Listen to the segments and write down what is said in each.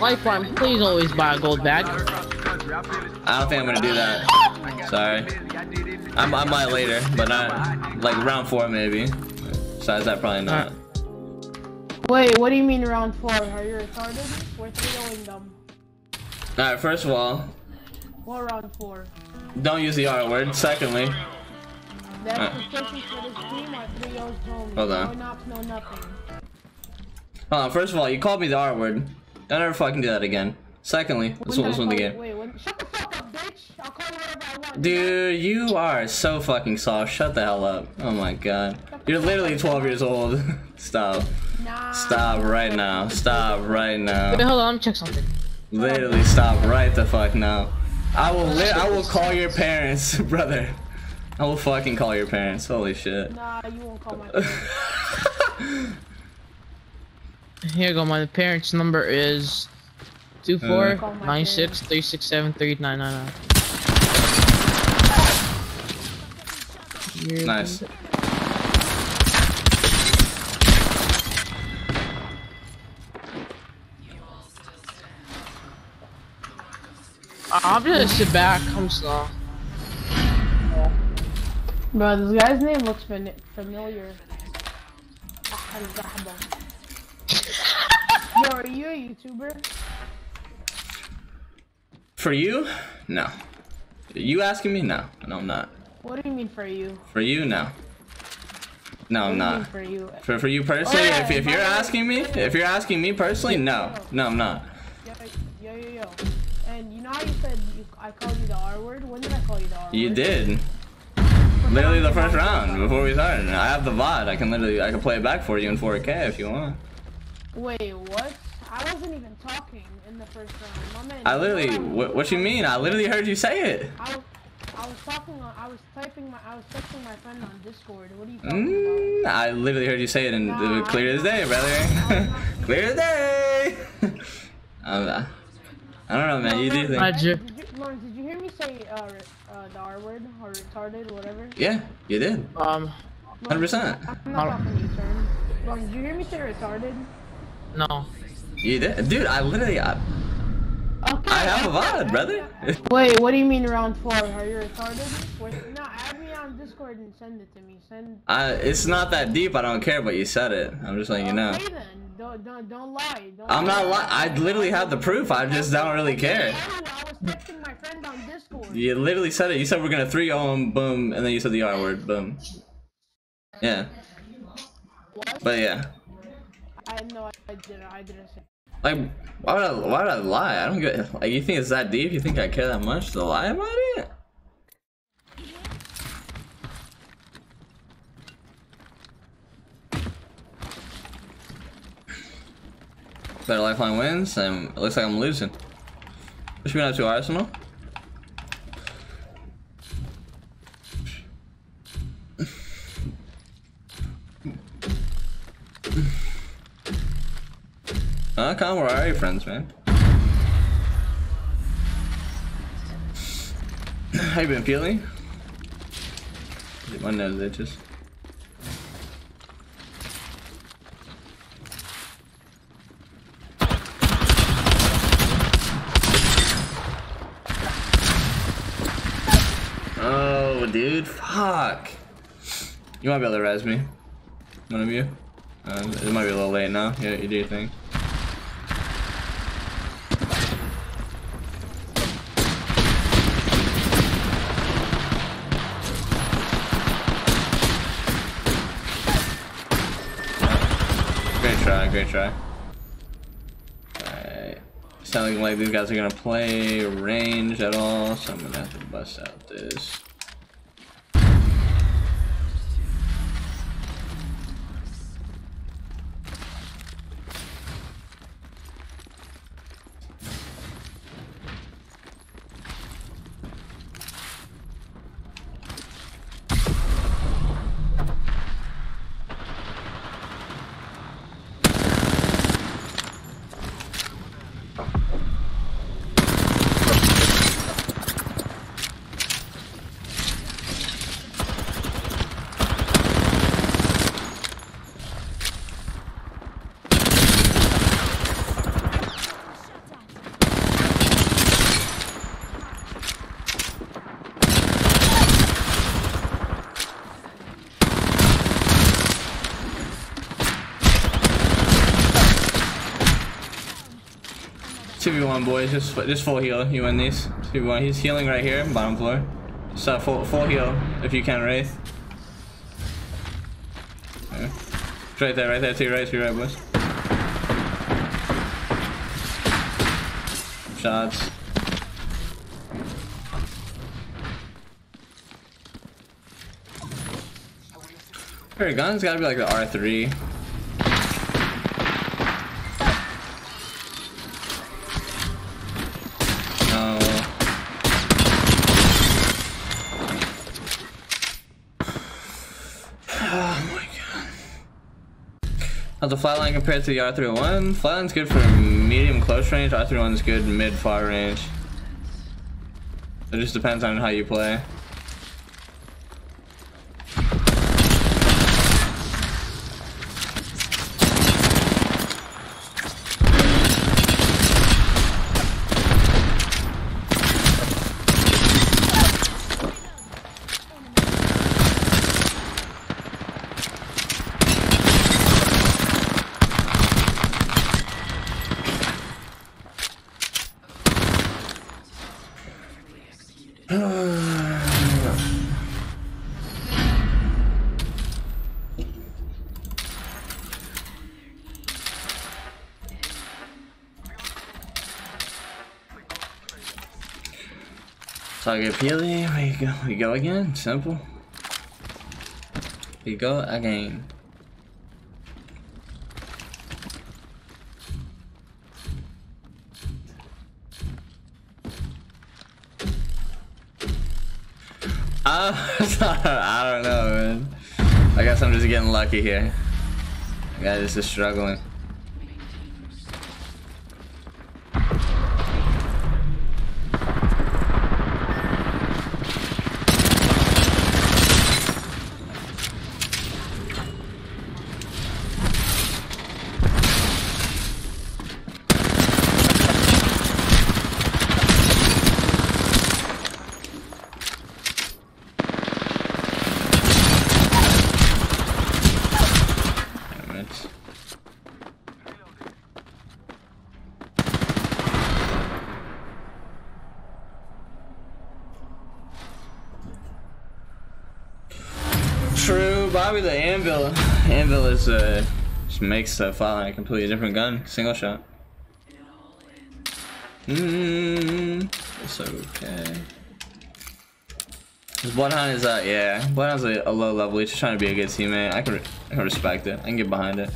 Lifeline, please always buy a gold bag. I don't think I'm gonna do that. Sorry. I'm, I might later, but not like round four maybe. Besides that, probably not. Wait, what do you mean round four? Are you retarded? We're throwing them. All right. First of all, What round four? don't use the R word. Secondly, The uh, expectations for this team are 3 0 home. Hold No on. knocks, no nothing. hold on. First of all, you called me the R word. Don't ever fucking do that again. Secondly, let's, When let's did I win the game. Wait, when, shut the fuck up, bitch! I'll call you whatever I want. Dude, you are so fucking soft. Shut the hell up. Oh my god. You're literally 12 years old. Stop. Nah. Stop right now. Stop right Wait, now. hold on, let me check something. Literally stop right the fuck now. I will li I will call your parents, brother. I will fucking call your parents. Holy shit. Nah, you won't call my parents. Here you go, my parents' number is two Uh. four nine six three six seven three nine nine nine. Here Nice. I'm just gonna sit back. I'm slow. Bro, this guy's name looks familiar. Yo, are you a YouTuber? For you? No. You asking me? No. No, I'm not. What do you mean for you? For you? No. No, I'm do you mean not. for you? For, for you personally, Oh, if, if you're asking me, if you're asking me personally, no. No, I'm not. Yo, yo, yo, yo. And you know how you said you, I called you the R word? When did I call you the R word? You did. Literally the first round before we started. I have the VOD. I can literally I can play it back for you in 4K if you want. Wait, what? I wasn't even talking in the first round. My man. I literally what, what you mean? I literally heard you say it. I was, I was talking on, I was typing my, I was texting my friend on Discord. What are you talking Mm, I literally heard you say it and Nah, clear as day, brother. clear as day. Um, I don't know, man. You do about? think? Did you, Lawrence, did you hear me say uh, uh, the R word or retarded, whatever? Yeah, you did. Um, 100%. I'm not talking to you, Term. Lawrence, did you hear me say retarded? no. You did, dude. I literally I, Okay. I have a VOD, brother. Wait, what do you mean round four? Are you retarded? Wait, no, add me on Discord and send it to me. Send. I, it's not that deep. I don't care, but you said it. I'm just letting you know. Okay then, don't don't don't lie. Don't I'm not. lie. Li- I literally have the proof. I just don't really care. I was texting my friend on Discord. You literally said it. You said we're gonna 3 0 him, boom, and then you said the R word, boom. Yeah. But yeah. I know I didn't. I didn't say. Like, why would I, why would I lie? I don't get, like, you think it's that deep? You think I care that much to lie about it? Better lifeline wins, and it looks like I'm losing. What should we have to Arsenal? Uh, Con, where are you friends, man? How you been feeling? My nose itches. Oh, dude, fuck. You might be able to res me. One of you. Uh, it might be a little late now. Yeah, you do your thing. Great try, great try. Alright. Sounding like these guys are gonna play range at all, so I'm gonna have to bust out this. 2v1 boys, just just full heal. You win these. 2v1. He's healing right here, bottom floor. Just uh, full full heal if you can, Wraith. Yeah. Right there, right there, to your right, to your right, boys. Shots. Her gun's gotta be like the R3. How's the flatline compared to the R31? Flatline's good for medium close range, R31's good mid far range. It just depends on how you play. Target Peely, we go, we go again, simple. We go again. I don't know, man. I guess I'm just getting lucky here. Guy just is struggling. Damn it. True, Bobby the Anvil. Is uh just makes the file a completely different gun, single shot. Mmm, it's okay. His Bloodhound is uh yeah, Bloodhound's a, a low level. He's just trying to be a good teammate. I can, I can respect it. I can get behind it.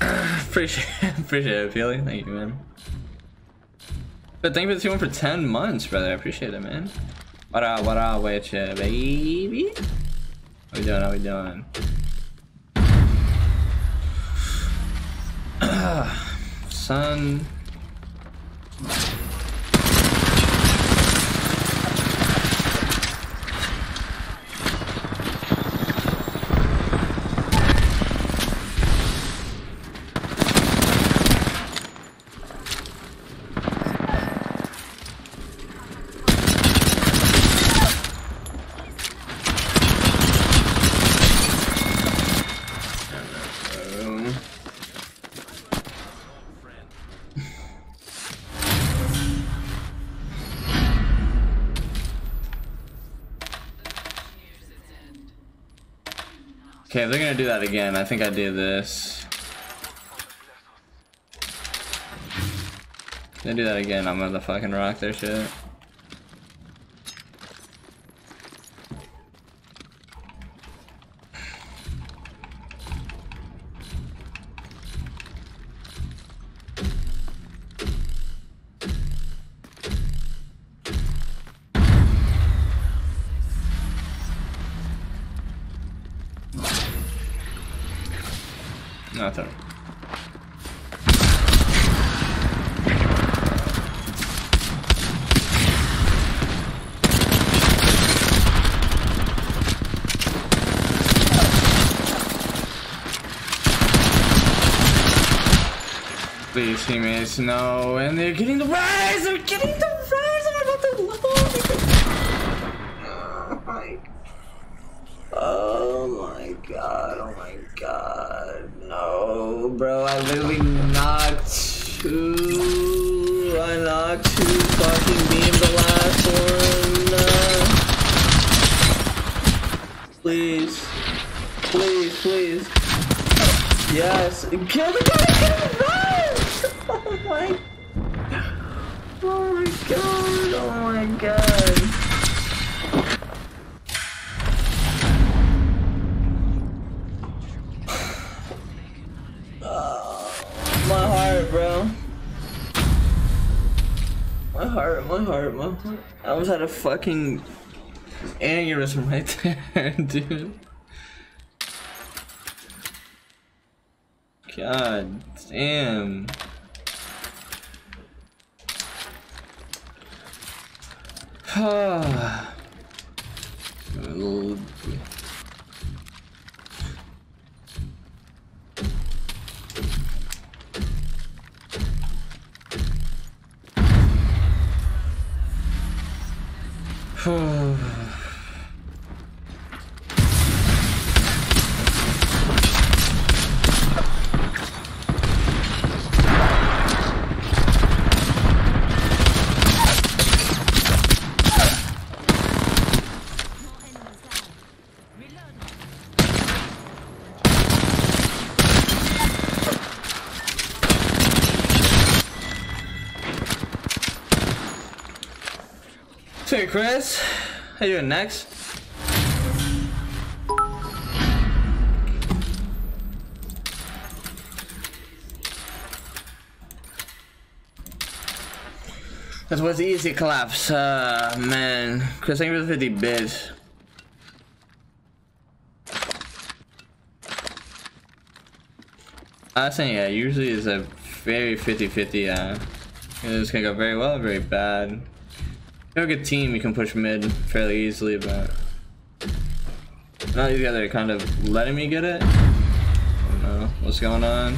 appreciate appreciate it, Feely. Thank you, man. But thank you for the team for 10 months, brother. I appreciate it, man. What up, what up you, baby? How we doing? How we doing? Son. Um, Okay, they're gonna do that again, I think I did this. They do that again, I'm gonna fucking rock their shit. Nothing. Please, teammates, no. And they're getting the rise! They're getting the rise! I'm about to Oh my Oh my god, oh my god. No, bro, I literally knocked two please. Please, please. Yes. Kill the guy! Run! Oh my. Oh my god. Oh my god. Oh, my heart, bro. My heart, my heart, my heart. I almost had a fucking aneurysm right there, dude. God damn. Little- So, Chris, how you doing next? That was easy collapse. Uh, man. Chris, thank you for the 50 bits. I saying, yeah, usually it's a very 50-50, uh, gonna go very well, very bad. You have a good team, you can push mid fairly easily, but now these guys are kind of letting me get it. I don't know what's going on.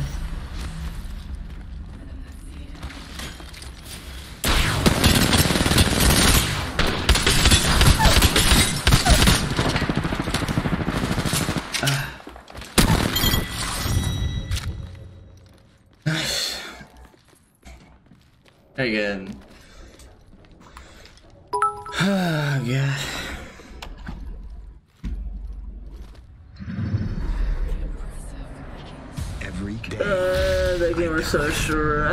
Good. Oh, God. Every day. Uh, game was so stressful.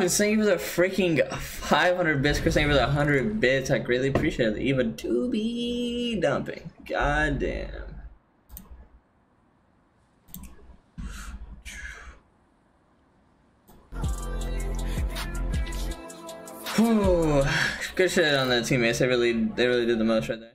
Is thank you for the freaking 500 bits. Chris, thank you for the 100 bits. I greatly appreciate it. Even to be dumping. God damn. Whew. Good shit on the teammates. They really, they really did the most right there.